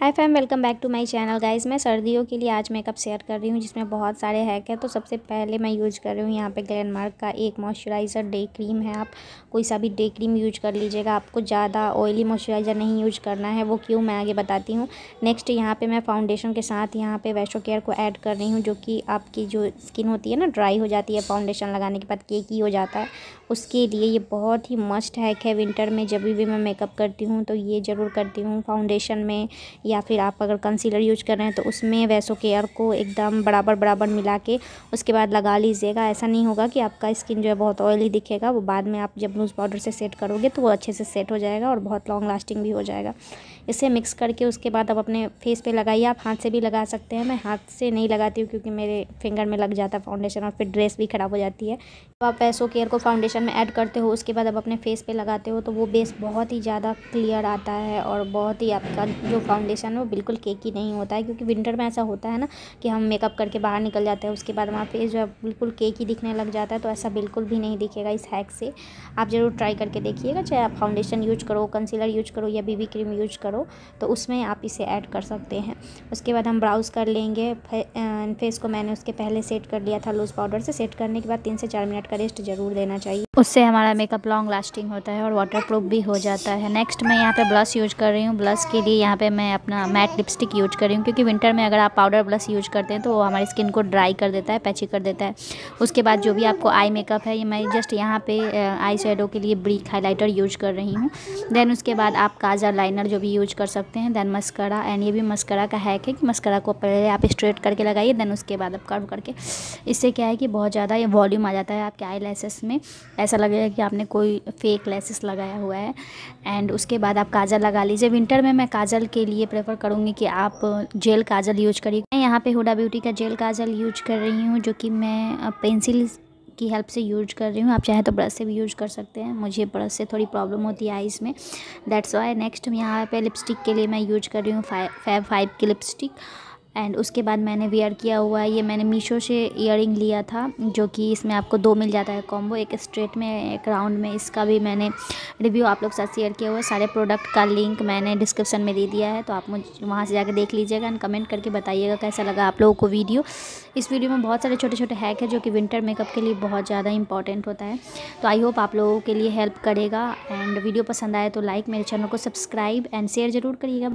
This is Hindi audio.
Hi fam welcome back to my channel guys मैं सर्दियों के लिए आज मेकअप शेयर कर रही हूँ, जिसमें बहुत सारे हैक है। तो सबसे पहले मैं यूज़ कर रही हूँ यहाँ पे ग्लैनमार्क का एक मॉइस्चराइज़र डे क्रीम है। आप कोई सा भी डे क्रीम यूज़ कर लीजिएगा। आपको ज़्यादा ऑयली मॉइस्चराइज़र नहीं यूज़ करना है। वो क्यों मैं आगे बताती हूँ। नेक्स्ट यहाँ पर मैं फाउंडेशन के साथ यहाँ पर वैशो केयर को ऐड कर रही हूँ, जो कि आपकी जो स्किन होती है ना ड्राई हो जाती है। फाउंडेशन लगाने के बाद केक ही जाता है। उसके लिए ये बहुत ही मस्ट हैक है। विंटर में जब भी मैं मेकअप करती हूँ तो ये ज़रूर करती हूँ। फाउंडेशन में या फिर आप अगर कंसीलर यूज़ कर रहे हैं तो उसमें वैसो केयर को एकदम बराबर बराबर मिला के उसके बाद लगा लीजिएगा। ऐसा नहीं होगा कि आपका स्किन जो है बहुत ऑयली दिखेगा, वो बाद में आप जब लूज़ पाउडर से सेट करोगे तो वो अच्छे से सेट हो जाएगा और बहुत लॉन्ग लास्टिंग भी हो जाएगा। इसे मिक्स करके उसके बाद आप अपने फेस पे लगाइए। आप हाथ से भी लगा सकते हैं। मैं हाथ से नहीं लगाती हूँ क्योंकि मेरे फिंगर में लग जाता है फाउंडेशन और फिर ड्रेस भी ख़राब हो जाती है। तो आप वैसो केयर को फाउंडेशन में ऐड करते हो, उसके बाद आप अपने फेस पर लगाते हो तो वो बेस बहुत ही ज़्यादा क्लियर आता है और बहुत ही आपका जो फाउंडेशन है वो बिल्कुल केकी नहीं होता है। क्योंकि विंटर में ऐसा होता है ना कि हम मेकअप करके बाहर निकल जाते हैं, उसके बाद हमारा फेस जो है बिल्कुल केकी दिखने लग जाता है तो ऐसा बिल्कुल भी नहीं दिखेगा इस हैक से। आप ज़रूर ट्राई करके देखिएगा, चाहे आप फाउंडेशन यूज़ करो कंसीलर यूज़ करो या बीबी क्रीम यूज़ करो। तो उसमें आप इसे ऐड कर सकते हैं। उसके बाद हम ब्राउज़ कर लेंगे। फेस को मैंने उसके पहले सेट कर लिया था लूज़ पाउडर से। सेट करने के बाद तीन से चार मिनट का रेस्ट ज़रूर देना चाहिए। उससे हमारा मेकअप लॉन्ग लास्टिंग होता है और वाटर भी हो जाता है। नेक्स्ट मैं यहाँ पे ब्लश यूज़ कर रही हूँ। ब्लश के लिए यहाँ पे मैं अपना मैट लिपस्टिक यूज़ कर रही हूँ, क्योंकि विंटर में अगर आप पाउडर ब्लश यूज़ करते हैं तो वो हमारी स्किन को ड्राई कर देता है, पैची कर देता है। उसके बाद जो भी आपको आई मेकअप है, ये मैं जस्ट यहाँ पे आई शेडो के लिए ब्रीक हाईलाइटर यूज़ कर रही हूँ। देन उसके बाद आप काजल लाइनर जो भी यूज़ कर सकते हैं देन मस्करा एंड ये भी मस्करा का हैक है कि मस्करा को पहले आप स्ट्रेट करके लगाइए देन उसके बाद आप कर्व करके। इससे क्या है कि बहुत ज़्यादा ये वॉल्यूम आ जाता है आपके आई लेसेस में। ऐसा लगेगा कि आपने कोई फेक लेसेस लगाया हुआ है। एंड उसके बाद आप काजल लगा लीजिए। विंटर में मैं काजल के लिए प्रेफर करूँगी कि आप जेल काजल यूज़ करिए। मैं यहाँ पे हुडा ब्यूटी का जेल काजल यूज़ कर रही हूँ, जो कि मैं पेंसिल की हेल्प से यूज़ कर रही हूँ। आप चाहें तो ब्रश से भी यूज़ कर सकते हैं। मुझे ब्रश से थोड़ी प्रॉब्लम होती है आइज़ में। दैट्स वाई नेक्स्ट यहाँ पे लिपस्टिक के लिए मैं यूज़ कर रही हूँ। फाइव फाइव की लिपस्टिक एंड उसके बाद मैंने वेयर किया हुआ है, ये मैंने मीशो से इयर लिया था, जो कि इसमें आपको दो मिल जाता है कॉम्बो एक स्ट्रेट में, एक राउंड में। इसका भी मैंने रिव्यू आप लोग के साथ शेयर किया हुआ है। सारे प्रोडक्ट का लिंक मैंने डिस्क्रिप्शन में दे दिया है तो आप मुझे, वहाँ से जाकर देख लीजिएगा एंड कमेंट करके बताइएगा कैसा लगा आप लोगों को वीडियो इस वीडियो में बहुत सारे छोटे छोटे हैक है, जो कि विंटर मेकअप के लिए बहुत ज़्यादा इंपॉर्टेंट होता है। तो आई होप आप लोगों के लिए हेल्प करेगा एंड वीडियो पसंद आए तो लाइक मेरे चैनल को सब्सक्राइब एंड शेयर ज़रूर करिएगा।